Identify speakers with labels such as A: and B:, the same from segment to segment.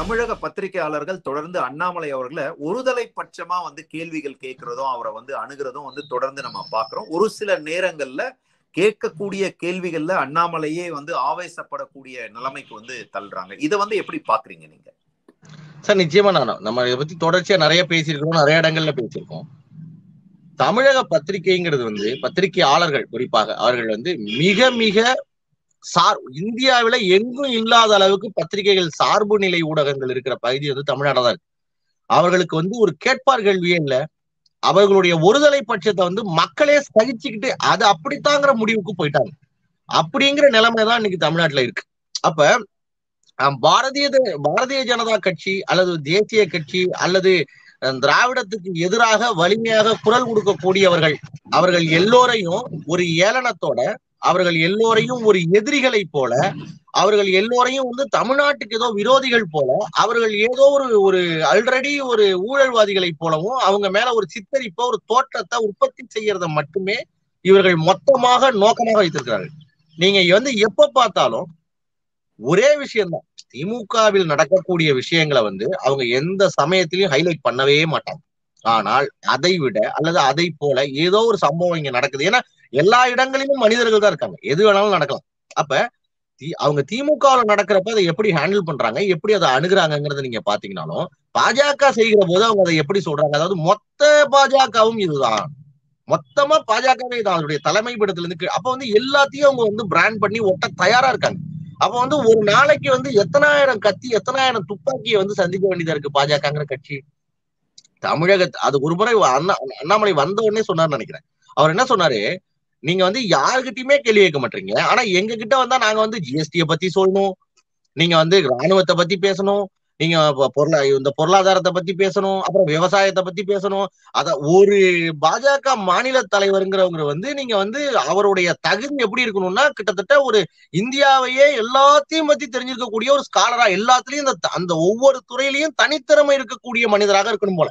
A: தமிழக பத்திரிகையாளர்கள் தொடர்ந்து அண்ணாமலை அவர்களை ஒருதலை பட்சமா வந்து கேள்விகள் கேட்கிறதும் அவரை வந்து அணுகிறதும் வந்து தொடர்ந்து நம்ம பாக்குறோம் ஒரு சில நேரங்கள்ல கேட்கக்கூடிய கேள்விகள்ல அண்ணாமலையே வந்து ஆவேசப்படக்கூடிய நிலைமைக்கு வந்து தள்ளுறாங்க. இதை வந்து எப்படி பாக்குறீங்க நீங்க?
B: சார் நிச்சயமா நான். நம்ம இதை பத்தி தொடர்ச்சியா நிறைய பேசியிருக்கோம் நிறைய இடங்கள்ல பேசியிருக்கோம். தமிழக பத்திரிகைங்கிறது வந்து பத்திரிகையாளர்கள் குறிப்பாக அவர்கள் வந்து மிக மிக சார் இந்தியாவில எங்கும் இல்லாத அளவுக்கு பத்திரிகைகள் சார்பு நிலை ஊடகங்கள் இருக்கிற பகுதி வந்து தமிழ்நாடு தான் இருக்கு. அவர்களுக்கு வந்து ஒரு கேட்பார் கேள்வியே இல்ல அவர்களுடைய ஒருதலை பட்சத்தை வந்து மக்களே சகிச்சுக்கிட்டு அது அப்படித்தாங்கிற முடிவுக்கு போயிட்டாங்க. அப்படிங்கிற நிலைமை தான் இன்னைக்கு தமிழ்நாட்டுல இருக்கு. அப்ப பாரதிய பாரதிய ஜனதா கட்சி அல்லது தேசிய கட்சி அல்லது திராவிடத்துக்கு எதிராக வலிமையாக குரல் கொடுக்கக்கூடியவர்கள் அவர்கள் எல்லோரையும் ஒரு ஏளனத்தோட அவர்கள் எல்லோரையும் ஒரு எதிரிகளை போல அவர்கள் எல்லோரையும் வந்து தமிழ்நாட்டுக்கு ஏதோ விரோதிகள் போல அவர்கள் ஏதோ ஒரு ஒரு ஆல்ரெடி ஒரு ஊழல்வாதிகளை போலவும் அவங்க மேல ஒரு சித்தரிப்ப ஒரு தோற்றத்தை உற்பத்தி செய்யறத மட்டுமே இவர்கள் மொத்தமாக நோக்கமாக வைத்திருக்கிறார்கள். நீங்க வந்து எப்ப பார்த்தாலும் ஒரே விஷயம்தான். திமுகவில் நடக்கக்கூடிய விஷயங்களை வந்து அவங்க எந்த சமயத்திலையும் ஹைலைட் பண்ணவே மாட்டாங்க. ஆனால் அதை விட அல்லது அதை போல ஏதோ ஒரு சம்பவம் இங்க நடக்குது. ஏன்னா எல்லா இடங்களிலும் மனிதர்கள் தான் இருக்காங்க. எது வேணாலும் நடக்கலாம். அப்ப அவங்க திமுகவில் நடக்கிறப்ப அதை எப்படி ஹேண்டில் பண்றாங்க எப்படி அதை அணுகுறாங்கிறத நீங்க பாத்தீங்கன்னாலும் பாஜக செய்கிற போது அவங்க அதை எப்படி சொல்றாங்க? அதாவது மொத்த பாஜகவும் இதுதான். மொத்தமா பாஜகவே தான் அதனுடைய தலைமை படத்துல இருந்து அப்ப வந்து எல்லாத்தையும் அவங்க வந்து பிராண்ட் பண்ணி ஒட்ட தயாரா இருக்காங்க. அப்ப வந்து ஒரு நாளைக்கு வந்து எத்தனாயிரம் கத்தி எத்தனாயிரம் துப்பாக்கியை வந்து சந்திக்க வேண்டியதா இருக்கு பாஜகங்கிற கட்சி? தமிழக அது ஒரு முறை அண்ணா அண்ணாமலை வந்த உடனே சொன்னார்னு நினைக்கிறேன். அவர் என்ன சொன்னாரு? நீங்க வந்து யாருகிட்டயுமே கேள்வி கேட்க மாட்டீங்க. ஆனா எங்க கிட்ட வந்தா நாங்க வந்து ஜிஎஸ்டியை பத்தி சொல்லணும். நீங்க வந்து ராணுவத்தை பத்தி பேசணும். நீங்க பொருளா இந்த பொருளாதாரத்தை பத்தி பேசணும். அப்புறம் விவசாயத்தை பத்தி பேசணும். அத ஒரு பாஜக மாநில தலைவருங்கிறவங்க வந்து நீங்க வந்து அவருடைய தகுதி எப்படி இருக்கணும்னா கிட்டத்தட்ட ஒரு இந்தியாவையே எல்லாத்தையும் பத்தி தெரிஞ்சிருக்கக்கூடிய ஒரு ஸ்காலரா எல்லாத்துலயும் இந்த அந்த ஒவ்வொரு துறையிலையும் தனித்திறமை இருக்கக்கூடிய மனிதராக இருக்கணும் போல.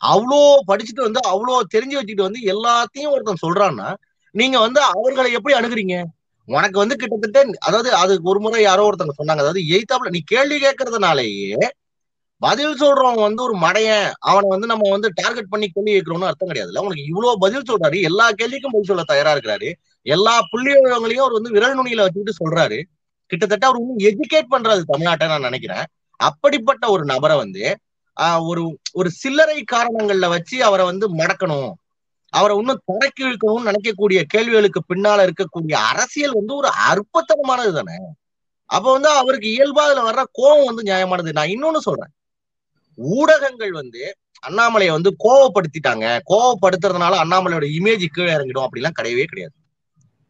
B: அவ்வளோ படிச்சுட்டு வந்து அவ்வளோ தெரிஞ்சு வச்சுட்டு வந்து எல்லாத்தையும் ஒருத்தன் சொல்றான்னா நீங்க வந்து அவர்களை எப்படி அணுகுறீங்க? உனக்கு வந்து கிட்டத்தட்ட அதாவது அது ஒரு முறை யாரோ ஒருத்தங்க சொன்னாங்க. அதாவது எய்தாப்ல நீ கேள்வி கேட்கறதுனாலேயே பதில் சொல்றவன் வந்து ஒரு மடையன் அவனை வந்து நம்ம வந்து டார்கெட் பண்ணி கேள்வி கேட்கிறோம்னு அர்த்தம் கிடையாதுல்ல. உனக்கு இவ்வளவு பதில் சொல்றாரு. எல்லா கேள்விக்கும் பதில் சொல்ல தயாரா இருக்கிறாரு. எல்லா புள்ளி விவரங்களையும் அவர் வந்து விரல் நுனியில வச்சுக்கிட்டு சொல்றாரு. கிட்டத்தட்ட அவர் இன்னும் எஜுகேட் பண்றாரு தமிழ்நாட்டை நான் நினைக்கிறேன். அப்படிப்பட்ட ஒரு நபரை வந்து ஒரு ஒரு சில்லறை காரணங்கள்ல வச்சு அவரை வந்து மடக்கணும். அவரை இன்னும் தொடக்கி இழுக்கணும்னு நினைக்கக்கூடிய கேள்விகளுக்கு பின்னால இருக்கக்கூடிய அரசியல் வந்து ஒரு அற்புதமானது தானே? அப்ப வந்து அவருக்கு இயல்பா அதுல வர்ற கோபம் வந்து நியாயமானது. நான் இன்னொன்னு சொல்றேன். ஊடகங்கள் வந்து அண்ணாமலையை வந்து கோவப்படுத்திட்டாங்க. கோவப்படுத்துறதுனால அண்ணாமலையோட இமேஜ் கீழே இறங்கிடும் அப்படிலாம் கிடையவே கிடையாது.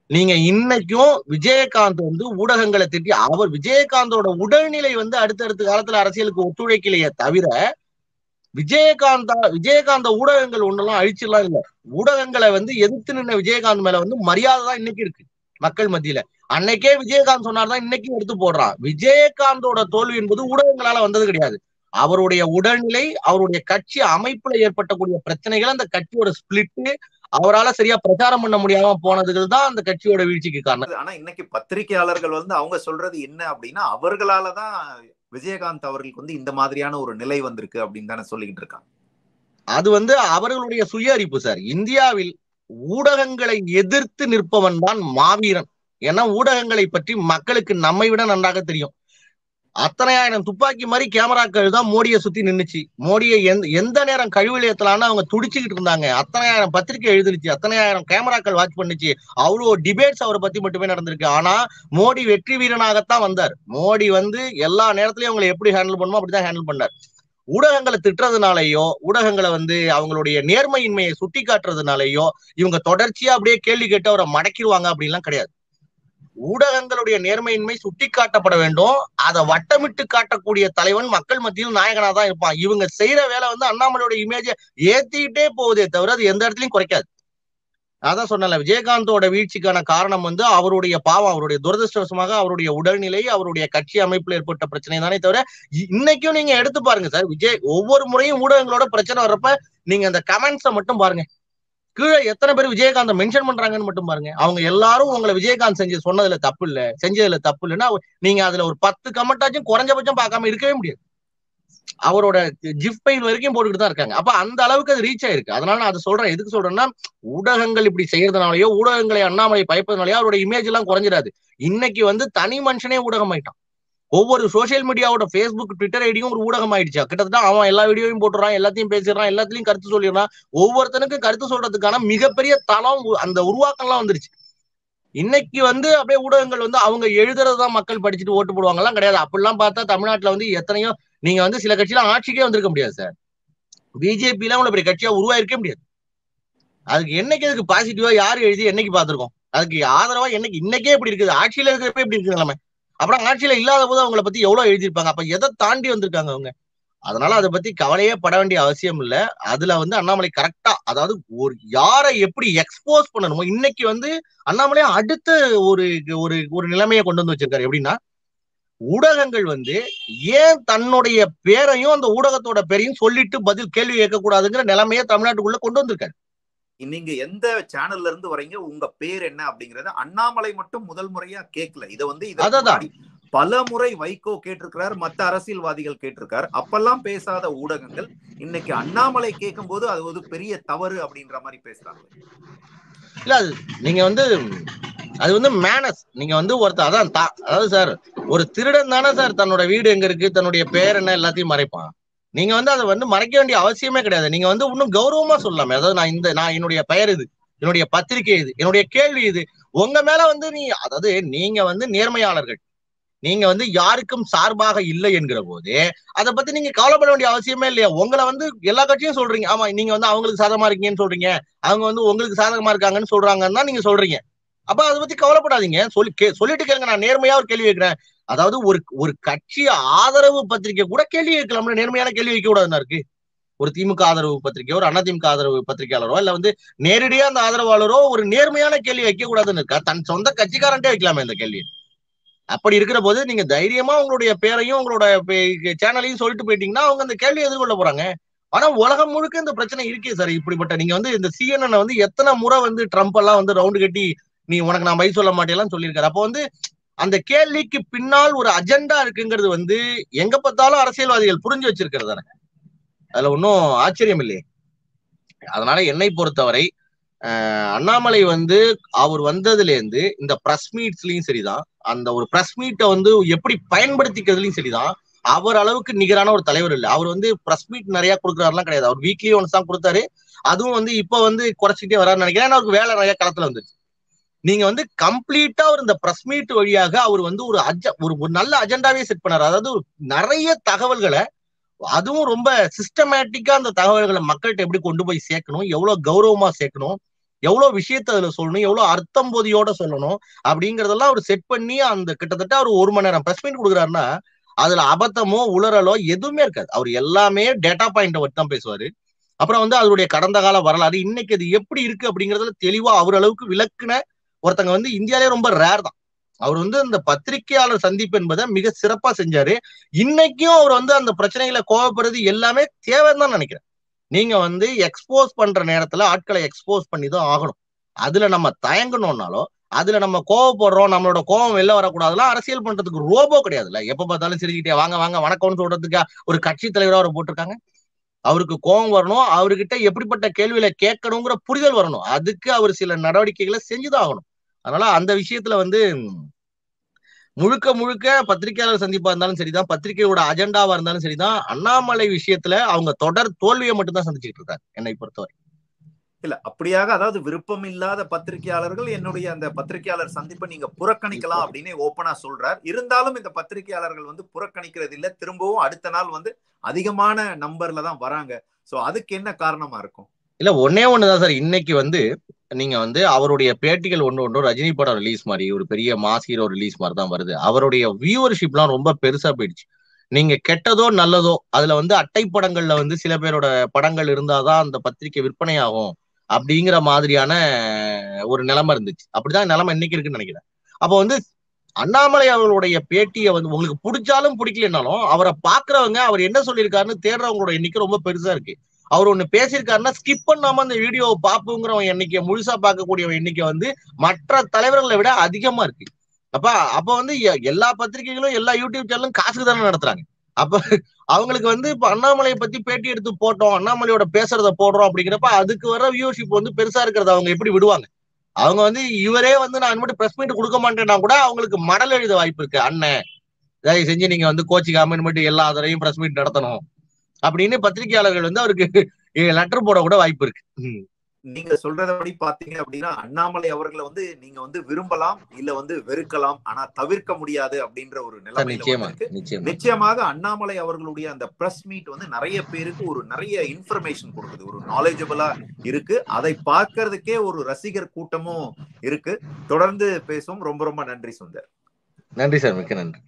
B: நீங்க இன்னைக்கும் விஜயகாந்த் வந்து ஊடகங்களை திட்டி அவர் விஜயகாந்தோட உடல்நிலை வந்து அடுத்தடுத்த காலத்துல அரசியலுக்கு ஒத்துழைக்கலையே தவிர விஜயகாந்தா விஜயகாந்த ஊடகங்கள் ஒண்ணெல்லாம் அழிச்சிடலாம் இல்ல. ஊடகங்களை வந்து எதிர்த்து நின்ன விஜயகாந்த் மேல வந்து மரியாதை தான் இன்னைக்கு இருக்கு மக்கள் மத்தியில. அன்னைக்கே விஜயகாந்த் சொன்னார்தான் இன்னைக்கு எடுத்து போடுறான். விஜயகாந்தோட தோல்வி என்பது ஊடகங்களால வந்தது கிடையாது. அவருடைய உடல்நிலை அவருடைய கட்சி அமைப்புல ஏற்பட்டக்கூடிய பிரச்சனைகள் அந்த கட்சியோட ஸ்பிளிட்டு அவரால் சரியா பிரச்சாரம் பண்ண முடியாம போனதுகள் தான் அந்த கட்சியோட வீழ்ச்சிக்கு காரணம்.
A: ஆனா இன்னைக்கு பத்திரிகையாளர்கள் வந்து அவங்க சொல்றது என்ன அப்படின்னா அவர்களாலதான் விஜயகாந்த் அவர்களுக்கு வந்து இந்த மாதிரியான ஒரு நிலை வந்திருக்கு அப்படின்னு தானே சொல்லிக்கிட்டு இருக்காங்க.
B: அது வந்து அவர்களுடைய சுய அறிப்பு சார். இந்தியாவில் ஊடகங்களை எதிர்த்து நிற்பவன் தான் மாவீரன். ஏன்னா ஊடகங்களை பற்றி மக்களுக்கு நம்மை விட நன்றாக தெரியும். அத்தனையாயிரம் துப்பாக்கி மாதிரி கேமராக்கள் தான் மோடியை சுத்தி நின்னுச்சு. மோடியை எந்த எந்த நேரம் கழிவு ஏத்தலான்னு அவங்க துடிச்சுக்கிட்டு இருந்தாங்க. அத்தனையாயிரம் பத்திரிகை எழுதுனுச்சு அத்தனையாயிரம் கேமராக்கள் வாட்ச் பண்ணுச்சு. அவ்வளோ டிபேட்ஸ் அவரை பத்தி மட்டுமே நடந்திருக்கு. ஆனா மோடி வெற்றி வீரனாகத்தான் வந்தார். மோடி வந்து எல்லா நேரத்திலயும் அவங்களை எப்படி ஹேண்டில் பண்ணுமோ அப்படிதான் ஹேண்டில் பண்ணார். ஊடகங்களை திட்டுறதுனாலயோ ஊடகங்களை வந்து அவங்களுடைய நேர்மையின்மையை சுட்டி காட்டுறதுனாலயோ இவங்க தொடர்ச்சியா அப்படியே கேள்வி கேட்டு அவரை மடக்கிடுவாங்க அப்படின்லாம் கிடையாது. ஊடகங்களுடைய நேர்மையின்மை சுட்டி காட்டப்பட வேண்டும். அதை வட்டமிட்டு காட்டக்கூடிய தலைவன் மக்கள் மத்தியில் நாயகனா தான் இருப்பான். இவங்க செய்யற வேலை வந்து அண்ணாமலையோட இமேஜ ஏத்திக்கிட்டே போகுதே தவிர அது எந்த இடத்துலயும் குறைக்காது. அதான் சொன்னல விஜயகாந்தோட வீழ்ச்சிக்கான காரணம் வந்து அவருடைய பாவம் அவருடைய துரதிருஷ்டவசமாக அவருடைய உடல்நிலை அவருடைய கட்சி அமைப்புல ஏற்பட்ட பிரச்சனை தானே தவிர இன்னைக்கும் நீங்க எடுத்து பாருங்க சார் விஜய் ஒவ்வொரு முறையும் ஊடகங்களோட பிரச்சனை வர்றப்ப நீங்க அந்த கமெண்ட்ஸை மட்டும் பாருங்க. கீழே எத்தனை பேர் விஜயகாந்த் மென்ஷன் பண்றாங்கன்னு மட்டும் பாருங்க. அவங்க எல்லாரும் உங்களை விஜயகாந்த் செஞ்சு சொன்னதுல தப்பு இல்ல செஞ்சதுல தப்பு இல்லைன்னா நீங்க அதுல ஒரு பத்து கமெண்டாச்சும் குறைஞ்சபட்சம் பார்க்காம இருக்கவே முடியாது. அவரோட ஜிப் பைல் வரைக்கும் போட்டுக்கிட்டு தான் இருக்காங்க. அப்ப அந்த அளவுக்கு அது ரீச் ஆயிருக்கு. அதனால நான் அதை சொல்றேன். எதுக்கு சொல்றேன்னா ஊடகங்கள் இப்படி செய்யறதுனாலயோ ஊடகங்களை அண்ணாமலை பயப்பதனாலயோ அவரோட இமேஜ் எல்லாம் குறைஞ்சிடாது. இன்னைக்கு வந்து தனி மனுஷனே ஊடகம் ஆயிட்டான் ஒவ்வொரு சோசியல் மீடியாவோட ஃபேஸ்புக் ட்விட்டர் ஐடியும் ஒரு ஊடகம் ஆயிடுச்சா கிட்டத்தட்ட அவன் எல்லா வீடியோவையும் போட்டுறான் எல்லாத்தையும் பேசிடுறான் எல்லாத்துலயும் கருத்து சொல்லிடுறான். ஒவ்வொருத்தனுக்கும் கருத்து சொல்றதுக்கான மிகப்பெரிய தளம் அந்த உருவாக்கம்லாம் வந்துருச்சு. இன்னைக்கு வந்து அப்படியே ஊடகங்கள் வந்து அவங்க எழுதுறதுதான் மக்கள் படிச்சுட்டு ஓட்டு போடுவாங்கலாம் கிடையாது. அப்படிலாம் பார்த்தா தமிழ்நாட்டுல வந்து எத்தனையோ நீங்க வந்து சில கட்சியில ஆட்சிக்கே வந்திருக்க முடியாது சார். பிஜேபி எல்லாம் இவ்வளவு பெரிய கட்சியா உருவாயிருக்கே முடியாது. அதுக்கு என்னைக்கு அதுக்கு பாசிட்டிவா யாரு எழுதி என்னைக்கு பார்த்திருக்கோம்? அதுக்கு ஆதரவா என்னைக்கு இன்னைக்கே இப்படி இருக்குது. ஆட்சியில இருக்கிறப்ப இப்படி இருக்குது நிலைமை அப்புறம் ஆட்சியில இல்லாத போது அவங்கள பத்தி எவ்வளவு எழுதியிருப்பாங்க? அப்ப எதை தாண்டி வந்திருக்காங்க அவங்க? அதனால அதை பத்தி கவலையே பட வேண்டிய அவசியம் இல்ல. அதுல வந்து அண்ணாமலை கரெக்டா அதாவது ஒரு யாரை எப்படி எக்ஸ்போஸ் பண்ணணுமோ இன்னைக்கு வந்து அண்ணாமலை அடுத்த ஒரு ஒரு ஒரு நிலைமையை கொண்டு வந்து வச்சிருக்காரு. எப்படின்னா ஊடகங்கள் வந்து ஏன் தன்னுடைய பேரையும் அந்த ஊடகத்தோட பேரையும் சொல்லிட்டு பதில் கேள்வி கேட்கக்கூடாதுங்கிற நிலைமையை தமிழ்நாட்டுக்குள்ள கொண்டு வந்திருக்காரு.
A: நீங்க எந்த சேனல்ல இருந்து வரீங்க உங்க பேர் என்ன அப்படிங்கறத அண்ணாமலை மட்டும் முதல் முறையா கேட்கல இத வந்து. பல முறை வைகோ கேட்டிருக்கிறார் மத்த அரசியல்வாதிகள் கேட்டிருக்கார். அப்பெல்லாம் பேசாத ஊடகங்கள் இன்னைக்கு அண்ணாமலை கேட்கும் போது அது ஒரு பெரிய தவறு அப்படின்ற மாதிரி பேசுறாங்க.
B: இல்ல அது நீங்க வந்து அது வந்து மேனஸ் நீங்க வந்து ஒருத்தர் அதான் அதாவது சார் ஒரு திருடன் தானே சார் தன்னோட வீடு எங்க இருக்கு தன்னுடைய பேர் என்ன எல்லாத்தையும் மறைப்பான். நீங்க வந்து அதை வந்து மறைக்க வேண்டிய அவசியமே கிடையாது. நீங்க வந்து இன்னும் கௌரவமா சொல்லலாமே. அதாவது நான் இந்த நான் என்னுடைய பெயர் இது என்னுடைய பத்திரிகை இது என்னுடைய கேள்வி இது. உங்க மேல வந்து நீ அதாவது நீங்க வந்து நேர்மையாளர்கள். நீங்க வந்து யாருக்கும் சார்பாக இல்லை என்கிற போது அதை பத்தி நீங்க கவலைப்பட வேண்டிய அவசியமே இல்லையா? உங்களை வந்து எல்லா கட்சியும் சொல்றீங்க. ஆமா நீங்க வந்து அவங்களுக்கு சாதகமா இருக்கீங்கன்னு சொல்றீங்க. அவங்க வந்து உங்களுக்கு சாதகமா இருக்காங்கன்னு சொல்றாங்கன்னு தான் நீங்க சொல்றீங்க. அப்ப அதை பத்தி கவலைப்படாதீங்க. சொல்லி கே- சொல்லிட்டு கேளுங்க. நான் நேர்மையா ஒரு கேள்வி கேட்கிறேன். அதாவது ஒரு ஒரு கட்சி ஆதரவு பத்திரிக்கை கூட கேள்வி வைக்கலாம்னு நேர்மையான கேள்வி வைக்க கூடாதுன்னு இருக்கு. ஒரு திமுக ஆதரவு பத்திரிக்கையோ ஒரு அதிமுக ஆதரவு பத்திரிகையாளரோ இல்ல வந்து நேரடியா அந்த ஆதரவாளரோ ஒரு நேர்மையான கேள்வி வைக்க கூடாதுன்னு இருக்கா? தன் சொந்த கட்சிக்காரன்ட்டே வைக்கலாமே இந்த கேள்வி அப்படி இருக்கிற போது நீங்க தைரியமா உங்களுடைய பேரையும் உங்களோட சேனலையும் சொல்லிட்டு போயிட்டீங்கன்னா அவங்க அந்த கேள்வி எதிர்கொள்ள போறாங்க. ஆனா உலகம் முழுக்க இந்த பிரச்சனை இருக்கே சார். இப்படிப்பட்ட நீங்க வந்து இந்த சிஎன்என் வந்து எத்தனை முறை வந்து ட்ரம்ப் எல்லாம் வந்து ரவுண்டு கட்டி நீ உனக்கு நான் பை சொல்ல மாட்டேலாம் சொல்லியிருக்காரு. அப்போ வந்து அந்த கேள்விக்கு பின்னால் ஒரு அஜெண்டா இருக்குங்கிறது வந்து எங்க பார்த்தாலும் அரசியல்வாதிகள் புரிஞ்சு வச்சிருக்கிறது தானே. அதுல ஒன்றும் ஆச்சரியம் இல்லையே. அதனால என்னை பொறுத்தவரை அண்ணாமலை வந்து அவர் வந்ததுலேருந்து இந்த ப்ரெஸ் மீட்ஸ்லயும் சரிதான். அந்த ஒரு ப்ரெஸ் மீட்டை வந்து எப்படி பயன்படுத்திக்கிறதுலயும் சரிதான். அவர் அளவுக்கு நிகரான ஒரு தலைவர் இல்லை. அவர் வந்து ப்ரெஸ் மீட் நிறைய கொடுக்குறாருலாம் கிடையாது. அவர் வீக்லி ஒன்ஸ் தான் கொடுத்தாரு. அதுவும் வந்து இப்போ வந்து குறைச்சிட்டே வராருன்னு நினைக்கிறேன். ஏன்னா அவருக்கு வேலை நிறைய களத்துல வந்துருச்சு. நீங்க வந்து கம்ப்ளீட்டா அவர் இந்த பிரஸ் மீட் வழியாக அவர் வந்து ஒரு அஜ ஒரு ஒரு நல்ல அஜெண்டாவே செட் பண்ணார். அதாவது நிறைய தகவல்களை அதுவும் ரொம்ப சிஸ்டமேட்டிக்கா அந்த தகவல்களை மக்கள்கிட்ட எப்படி கொண்டு போய் சேர்க்கணும் எவ்வளவு கௌரவமா சேர்க்கணும் எவ்வளவு விஷயத்த அதுல சொல்லணும் எவ்வளவு அர்த்தம் போதியோட சொல்லணும் அப்படிங்கறதெல்லாம் அவர் செட் பண்ணி அந்த கிட்டத்தட்ட அவர் ஒரு மணி நேரம் பிரஸ் மீட் கொடுக்குறாருன்னா அதுல அபத்தமோ உளறலோ எதுவுமே இருக்காது. அவர் எல்லாமே டேட்டா பாயிண்ட வச்சு தான் பேசுவாரு. அப்புறம் வந்து அதனுடைய கடந்த கால வரலாறு இன்னைக்கு அது எப்படி இருக்கு அப்படிங்கறதுல தெளிவா அவர் அளவுக்கு விளக்குன ஒருத்தங்க வந்து இந்தியாலே ரொம்ப ரேர் தான். அவர் வந்து அந்த பத்திரிகையாளர் சந்திப்பு என்பதை மிக சிறப்பா செஞ்சாரு. இன்னைக்கும் அவர் வந்து அந்த பிரச்சனைகளை கோவப்படுறது எல்லாமே தேவைன்னு தான் நினைக்கிறேன். நீங்க வந்து எக்ஸ்போஸ் பண்ற நேரத்துல ஆட்களை எக்ஸ்போஸ் பண்ணி தான் ஆகணும். அதுல நம்ம தயங்கணும்னாலும் அதுல நம்ம கோவப்படுறோம் நம்மளோட கோவம் வெளில வரக்கூடாதுலாம் அரசியல் பண்றதுக்கு ரோபோ கிடையாதுல்ல. எப்ப பார்த்தாலும் சிரிக்கிட்டே வாங்க வாங்க வணக்கம்னு சொல்றதுக்கு ஒரு கட்சி தலைவரா அவரை போட்டிருக்காங்க? அவருக்கு கோபம் வரணும். அவர்கிட்ட எப்படிப்பட்ட கேள்வியில கேட்கணுங்கிற புரிதல் வரணும். அதுக்கு அவர் சில நடவடிக்கைகளை செஞ்சுதான் ஆகணும். அதனால அந்த விஷயத்துல வந்து முழுக்க முழுக்க பத்திரிகையாளர் சந்திப்பா இருந்தாலும் சரிதான் பத்திரிகையோட அஜெண்டாவா இருந்தாலும் சரிதான். அண்ணாமலை விஷயத்துல அவங்க தொடர் தோல்வியை மட்டும்தான் சந்திச்சுட்டு இருக்காங்க என்னை பொறுத்தவரை.
A: இல்ல அப்படியாக அதாவது விருப்பம் இல்லாத பத்திரிகையாளர்கள் என்னுடைய அந்த பத்திரிகையாளர் சந்திப்பை நீங்க புறக்கணிக்கலாம் அப்படின்னு ஓப்பனா சொல்றார். இருந்தாலும் இந்த பத்திரிகையாளர்கள் வந்து புறக்கணிக்கிறது இல்ல திரும்பவும் அடுத்த நாள் வந்து அதிகமான நம்பர்ல தான் வராங்க. சோ அதுக்கு என்ன காரணமா இருக்கும்?
B: இல்ல ஒன்னே ஒண்ணுதான் சார். இன்னைக்கு வந்து நீங்க வந்து அவருடைய பேட்டிகள் ஒன்று ஒன்று ரஜினி படம் ரிலீஸ் மாதிரி ஒரு பெரிய மாஸ் ஹீரோ ரிலீஸ் மாதிரி தான் வருது. அவருடைய வியூவர்ஷிப்லாம் ரொம்ப பெருசா போயிடுச்சு. நீங்க கெட்டதோ நல்லதோ அதுல வந்து அட்டை படங்கள்ல வந்து சில பேரோட படங்கள் இருந்தாதான் அந்த பத்திரிக்கை விற்பனை ஆகும் அப்படிங்கிற மாதிரியான ஒரு நிலைமை இருந்துச்சு. அப்படிதான் நிலைமை இன்னைக்கு இருக்குன்னு நினைக்கிறேன். அப்போ வந்து அண்ணாமலை அவர்களுடைய பேட்டியை வந்து உங்களுக்கு பிடிச்சாலும் பிடிக்கலனாலும் அவரை பாக்குறவங்க அவர் என்ன சொல்லியிருக்காருன்னு தேடுறவங்களோட எண்ணிக்கை ரொம்ப பெருசா இருக்கு. அவர் ஒண்ணு பேசியிருக்காருன்னா ஸ்கிப் பண்ணாம அந்த வீடியோவை பாப்புங்கிறவன் எண்ணிக்கை முழுசா பார்க்கக்கூடிய எண்ணிக்கை வந்து மற்ற தலைவர்களை விட அதிகமா இருக்கு. அப்ப அப்ப வந்து எ- எல்லா பத்திரிகைகளும் எல்லா யூடியூப் சேனலும் காசுக்கு தானே நடத்துறாங்க. அப்ப அவங்களுக்கு வந்து இப்ப அண்ணாமலையை பத்தி பேட்டி எடுத்து போட்டோம் அண்ணாமலையோட பேசுறத போடுறோம் அப்படிங்கிறப்ப அதுக்கு வர வியூஷிப் வந்து பெருசா இருக்கிறத. அவங்க எப்படி விடுவாங்க? அவங்க வந்து இவரே வந்து நான் மட்டும் பிரஸ் மீட் கொடுக்க மாட்டேன்னா கூட அவங்களுக்கு மடல் எழுத வாய்ப்பு இருக்கு. அண்ணன் தயவு செஞ்சு நீங்க வந்து கோச்சிக்காம மட்டும் எல்லா தடவையும் பிரஸ் மீட் நடத்தணும். அப்படின்னு பத்திரிகையாளர்கள் வந்து அவருக்கு லெட்டர் போட கூட வாய்ப்பு இருக்கு.
A: நீங்க சொல்றதபடி பாத்தீங்க அப்படின்னா அண்ணாமலை அவர்களை வந்து நீங்க வந்து விரும்பலாம் இல்ல வந்து வெறுக்கலாம் ஆனா தவிர்க்க முடியாது அப்படின்ற ஒரு
B: நிச்சயமா
A: நிச்சயமாக அண்ணாமலை அவர்களுடைய அந்த பிரஸ் மீட் வந்து நிறைய பேருக்கு ஒரு நிறைய இன்ஃபர்மேஷன் கொடுக்குது. ஒரு நாலேஜபிளா இருக்கு. அதை பார்க்கறதுக்கே ஒரு ரசிகர் கூட்டமும் இருக்கு. தொடர்ந்து பேசுவோம். ரொம்ப ரொம்ப நன்றி சுந்தர்.
B: நன்றி சார். மிக்க நன்றி.